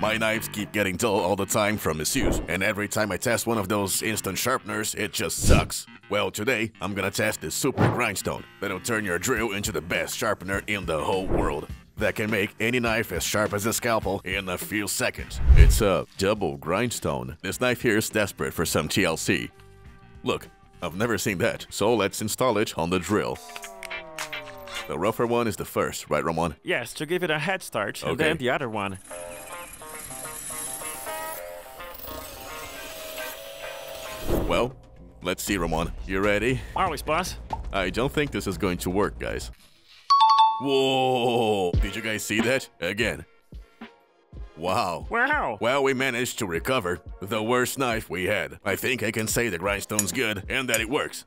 My knives keep getting dull all the time from misuse, and every time I test one of those instant sharpeners, it just sucks. Well, today, I'm gonna test this super grindstone that'll turn your drill into the best sharpener in the whole world. That can make any knife as sharp as a scalpel in a few seconds. It's a double grindstone. This knife here is desperate for some TLC. Look, I've never seen that, so let's install it on the drill. The rougher one is the first, right, Ramon? Yes, to give it a head start, and then the other one. Well, let's see, Ramon. You ready? Always, boss. I don't think this is going to work, guys. Whoa! Did you guys see that? Again. Wow. Wow. Well, we managed to recover the worst knife we had. I think I can say the grindstone's good and that it works.